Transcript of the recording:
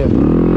him.